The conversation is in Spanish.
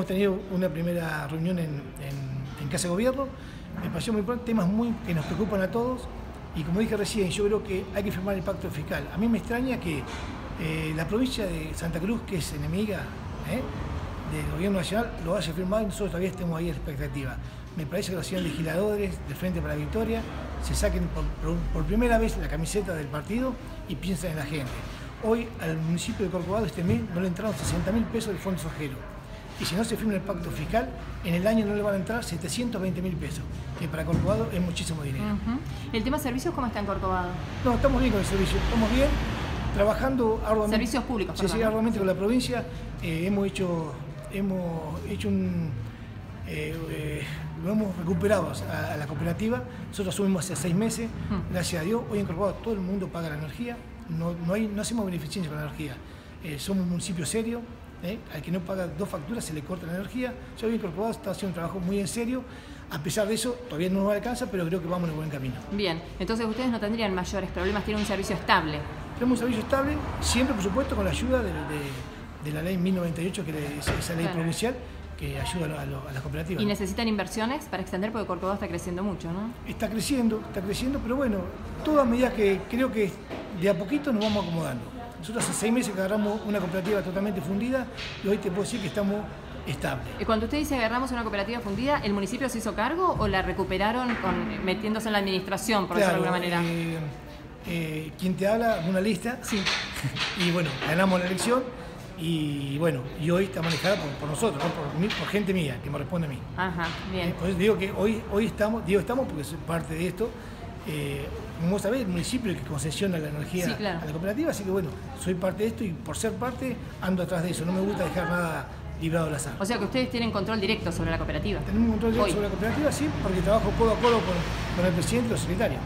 hemos tenido una primera reunión en, Casa de Gobierno, me pareció muy importante, temas que nos preocupan a todos, y como dije recién, yo creo que hay que firmar el pacto fiscal. A mí me extraña que eh, la provincia de Santa Cruz, que es enemiga ¿eh? del gobierno nacional, lo haya firmado y nosotros todavía estemos ahí en expectativa. Me parece que los señores legisladores del Frente para la Victoria se saquen por, primera vez la camiseta del partido y piensen en la gente. Hoy al municipio de Corcovado este mes no le entraron 60 mil pesos del fondo sojero. Y si no se firma el pacto fiscal, en el año no le van a entrar 720 mil pesos, que para Corcovado es muchísimo dinero. ¿El tema servicios cómo está en Corcovado? No, estamos bien con el servicio, estamos bien, trabajando arduamente. Servicios públicos, Sí, sí, arduamente con la provincia. Eh, hemos hecho, hemos hecho un... Eh, eh, lo hemos recuperado a, la cooperativa. Nosotros subimos hace seis meses, gracias a Dios. Hoy en Corcovado todo el mundo paga la energía, no, no, hay, no hacemos beneficencia con la energía. Somos un municipio serio, ¿eh? al que no paga dos facturas se le corta la energía. Yo hoy en Corcovado está haciendo un trabajo muy en serio. A pesar de eso, todavía no nos alcanza, pero creo que vamos en el buen camino. Bien, entonces ustedes no tendrían mayores problemas, tienen un servicio estable. Tenemos un servicio estable, siempre por supuesto con la ayuda de, la ley 1098, que es esa ley provincial, que ayuda a, las cooperativas. ¿Y necesitan inversiones para extender? Porque Corcovado está creciendo mucho, ¿no? Está creciendo, está creciendo, pero bueno, todas medidas que creo que de a poquito nos vamos acomodando. Nosotros hace seis meses que agarramos una cooperativa totalmente fundida y hoy te puedo decir que estamos estables. Y cuando usted dice agarramos una cooperativa fundida, ¿el municipio se hizo cargo o la recuperaron con, metiéndose en la administración, por decirlo de alguna manera? Eh, eh, quien te habla, una lista. Sí. y bueno, ganamos la elección y bueno, y hoy está manejada por, nosotros, por, gente mía, que me responde a mí. Ajá, bien. Pues digo que hoy, hoy estamos, digo estamos porque soy parte de esto. Eh, como sabés, el municipio que concesiona la energía a la cooperativa, así que bueno, soy parte de esto y por ser parte ando atrás de eso, no me gusta dejar nada librado al azar. O sea que ustedes tienen control directo sobre la cooperativa. Tenemos control directo sobre la cooperativa, sí, porque trabajo codo a codo con, con el presidente y los secretarios.